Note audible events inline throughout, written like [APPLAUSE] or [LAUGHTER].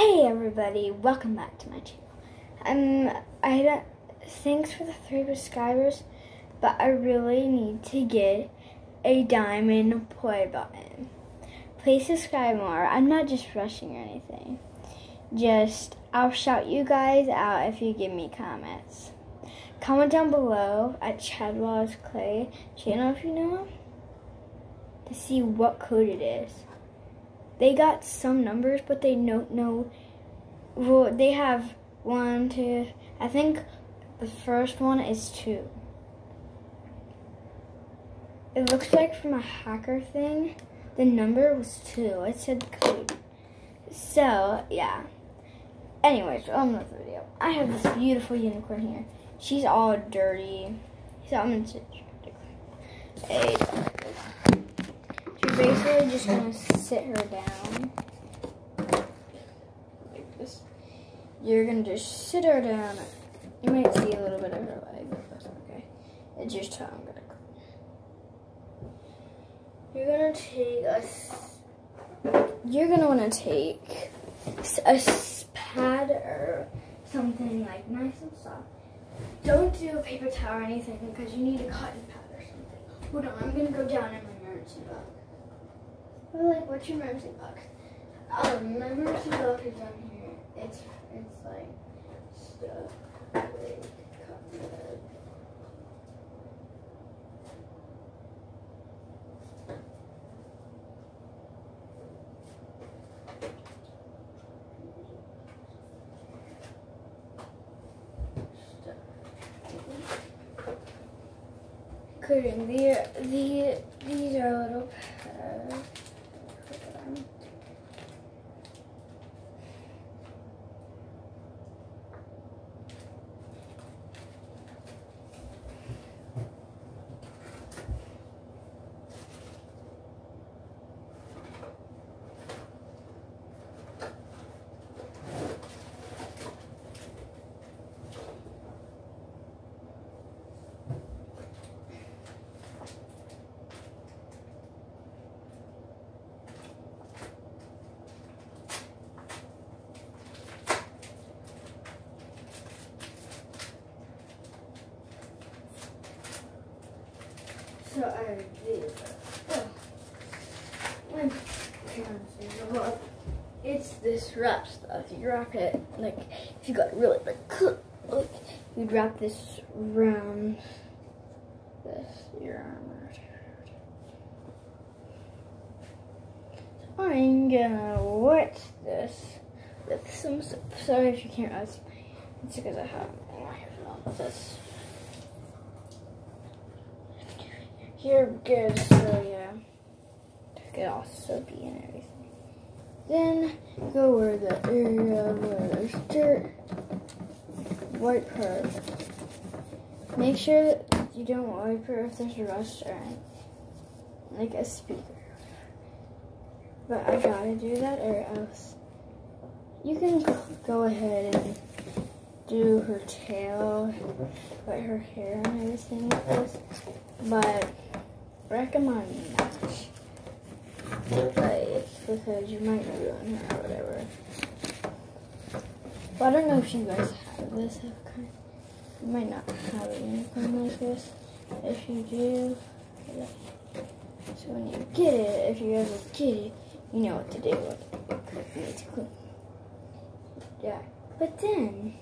Hey everybody, welcome back to my channel. Um, I don't, thanks for the three subscribers, but I really need to get a diamond play button. Please subscribe more. I'm not just rushing or anything. Just, I'll shout you guys out if you give me comments. Comment down below at Chadwell's Clay channel if you know him to see what code it is they got some numbers, but they don't know. Well, they have one, two. I think the first one is two. It looks like from a hacker thing, the number was two. It said code. So, yeah. Anyways, on with the video. I have this beautiful unicorn here. She's all dirty. So I'm gonna sit. Hey basically just gonna sit her down like this. You're gonna just sit her down. You might see a little bit of her leg, but that's okay. It's just how I'm gonna. You're gonna take a. You're gonna want to take a pad or something like nice and soft. Don't do a paper towel or anything because you need a cotton pad or something. Hold on, I'm gonna go down in my emergency box. Or like, what's your emergency box? Um, My emergency box is down here. It's it's like stuff with Including the the these are little So I. Oh. It's this wrap stuff. You wrap it like if you got really like you'd wrap this around this your arm. I'm gonna wet this with some. Sorry if you can't. It's because I have this. You're good, so yeah. Get all soapy and everything. Then go where the area where there's dirt. Wipe her. Make sure that you don't wipe her if there's rust or like a speaker. But I gotta do that or else you can go ahead and do her tail, put her hair and everything like this. But recommend not. Like, because you might ruin her or whatever. But I don't know if you guys have this. kind. You might not have a unicorn like this. If you do, so when you get it, if you ever get it, you know what to do. To clean. Yeah. But then,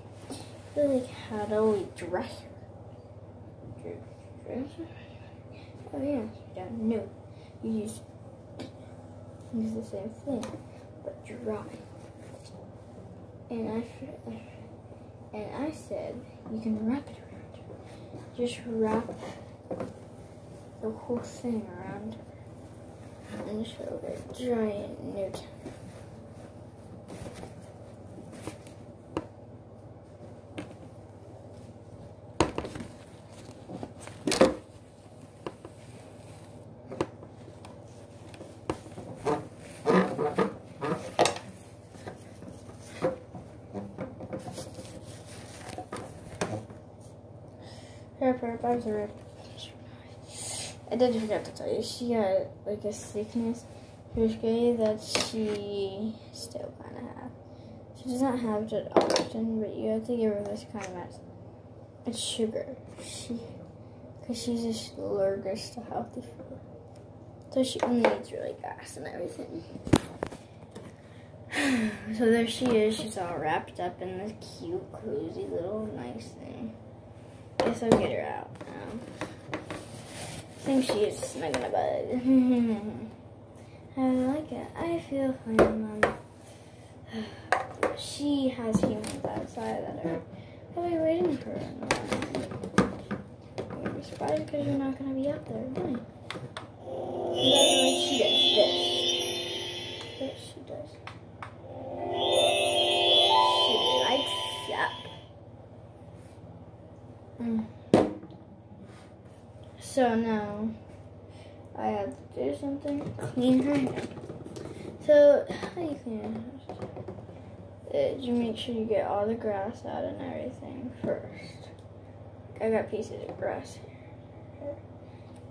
like, how do we dress? Dress her? Oh yeah, no. You use use the same thing, but dry. And I and I said you can wrap it around. Just wrap the whole thing around and show it dry in no time. Are. I did forget to tell you, she had like a sickness, Hirschke, that she still kind of has. She doesn't have it often, but you have to give her this kind of medicine. It's sugar. She, because she's just allergic to healthy food. So she only eats really grass and everything. [SIGHS] so there she is. She's all wrapped up in this cute, cozy little nice thing. Guess I'll get her out now. I think she is snuggling a bug. I like it. I feel fine, Mom. [SIGHS] she has humans outside that are probably waiting for her. Gonna be surprised because you're not gonna be out there, really. She does this. This she does. Mm. So now I have to do something. Clean her hair. So how do you clean her? Uh, you make sure you get all the grass out and everything first. I got pieces of grass here.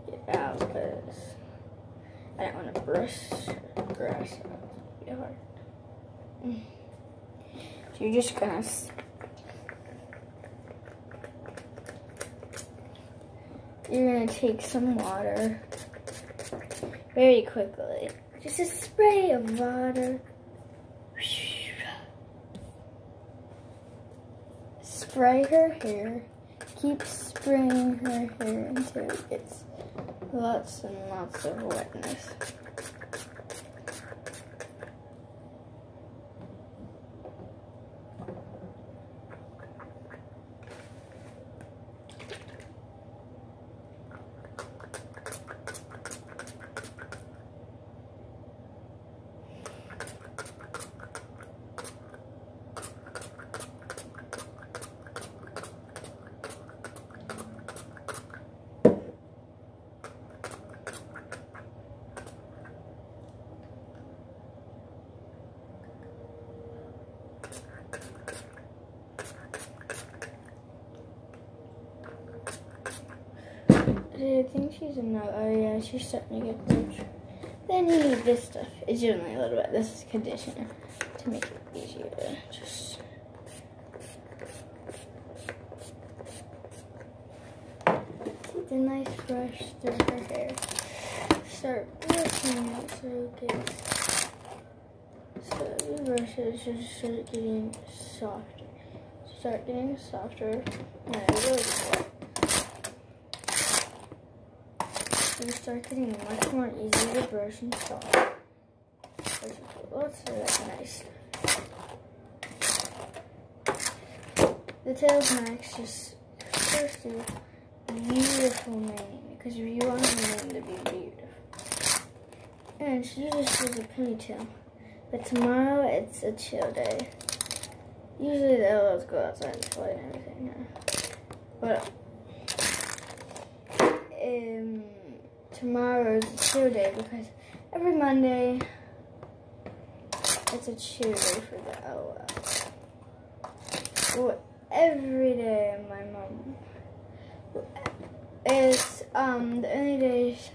Get out because I don't want to brush grass out. It'd be hard. So you're just gonna you're gonna take some water very quickly. Just a spray of water. Spray her hair. Keep spraying her hair until it gets lots and lots of wetness. I think she's in that. Oh yeah, she's starting to get rich. Then you need this stuff. It's only a little bit. This is conditioner to make it easier. Just a nice brush through her hair. Start brushing it so it gets. So you brush it, just start getting softer. Start getting softer. And it really you start getting much more easy to brush and soft. Let's nice. The tails max just first do beautiful mane because you want her name to be beautiful. And she just does a ponytail. But tomorrow it's a chill day. Usually they always go outside and play and everything. But um tomorrow is a chill day because every Monday it's a chill day for the OL. Well, every day my mom is um the only days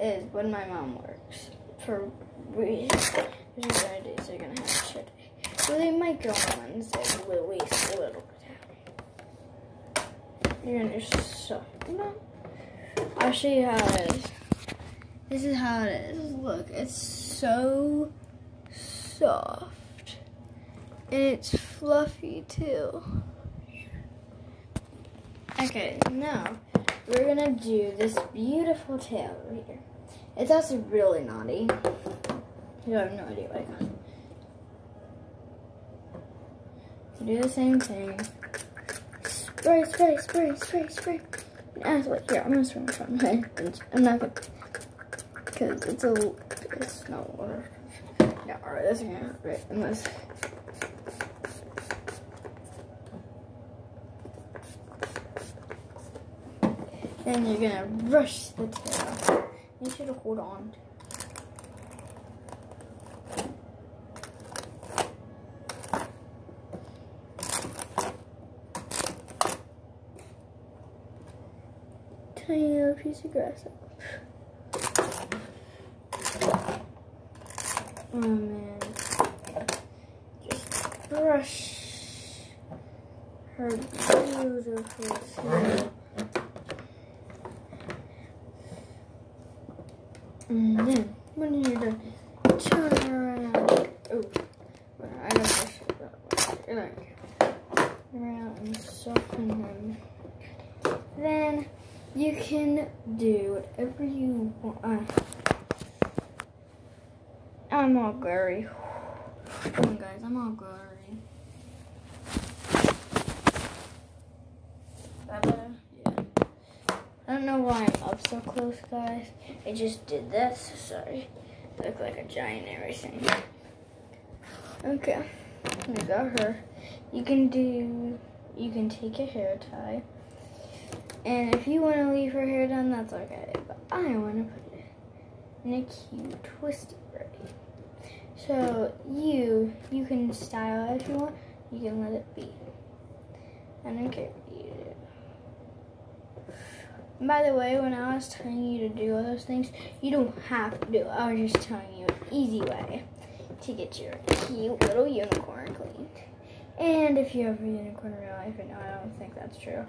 is when my mom works for weeks. Which is the only days they're gonna have chill day. So they might go on Wednesday, but we'll waste a little bit. You're gonna so. I'll show you how it is. This is how it is. Look, it's so soft. And it's fluffy too. Okay, now we're gonna do this beautiful tail over here. It's also really naughty. You have no idea what I got. So do the same thing. Spray, spray, spray, spray, spray. And wait, here, I'm gonna spray my phone. I'm not gonna because it's a it's not water. Yeah, alright, that's gonna right unless then you're gonna brush the tail. You should hold on. Tiny little piece of grass. Oh man. Just brush her beautiful hair. And then, when you're done, turn around. Oh, I don't brush it that way. Like, around and soften them. Then you can do whatever you want. I'm all glary. Come on, guys, I'm all glary. That better? Yeah. I don't know why I'm up so close, guys. I just did this. Sorry. Look like a giant everything. Okay. We got her. You can do, you can take a hair tie. And if you want to leave her hair done, that's okay. But I want to put it in a cute braid. So you, you can style it if you want. You can let it be. I don't care what you do. By the way, when I was telling you to do all those things, you don't have to do it. I was just telling you an easy way to get your cute little unicorn cleaned. And if you have a unicorn in real life, and no, I don't think that's true.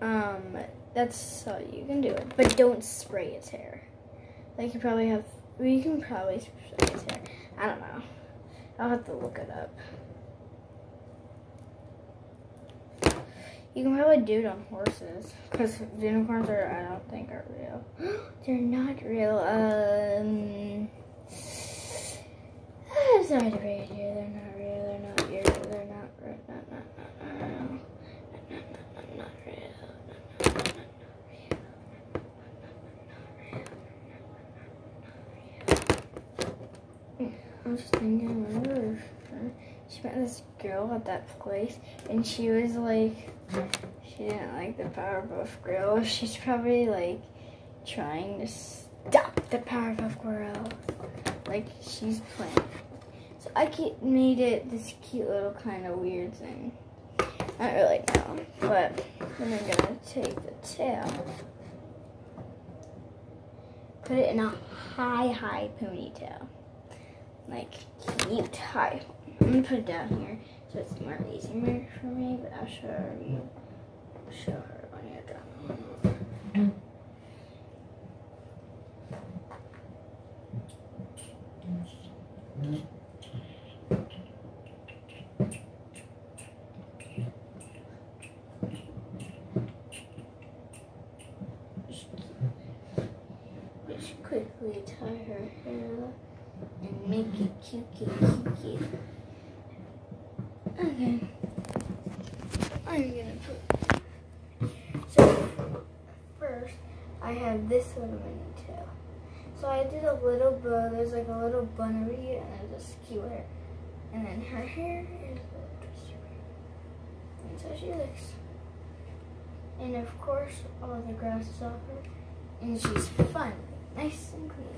Um, that's how you can do it. But don't spray its hair. Like you probably have, we can probably. I don't know. I'll have to look it up. You can probably do it on horses because unicorns are, I don't think, are real. [GASPS] They're not real. Um, [SIGHS] sorry to read here. They're not real. They're not real. They're not real. Not, not, not, not real. Not, not, not, not real. Just thinking, remember, she met this girl at that place, and she was like, she didn't like the Powerpuff Girls. She's probably like trying to stop the Powerpuff Girls. Like she's playing. So I made it this cute little kind of weird thing. I don't really no, but then I'm gonna take the tail, put it in a high, high ponytail. Like cute high. I'm gonna put it down here so it's more easier for me, but I'll show you show her when you're done. Just quickly tie her hair and make it Okay. I'm gonna put. So first, I have this little mini tail. So I did a little bow. There's like a little bun over here, and a skewer, and then her hair is a little twisted. That's how she looks. And of course, all the grass is off her, and she's fun, nice and clean.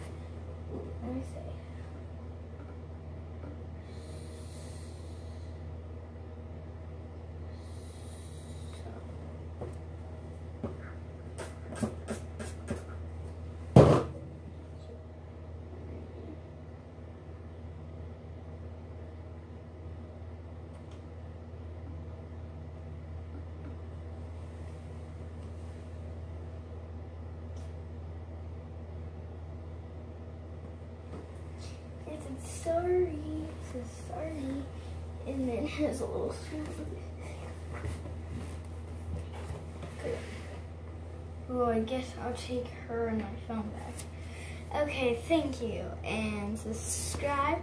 Let me say. It said sorry, it says sorry, and then [LAUGHS] has a little. Well, I guess I'll take her and my phone back. Okay, thank you, and subscribe,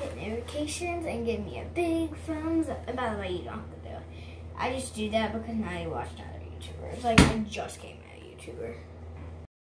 hit notifications, and give me a big thumbs up. And by the way, you don't have to do it. I just do that because now I watch other YouTubers. Like, I just came out of YouTuber.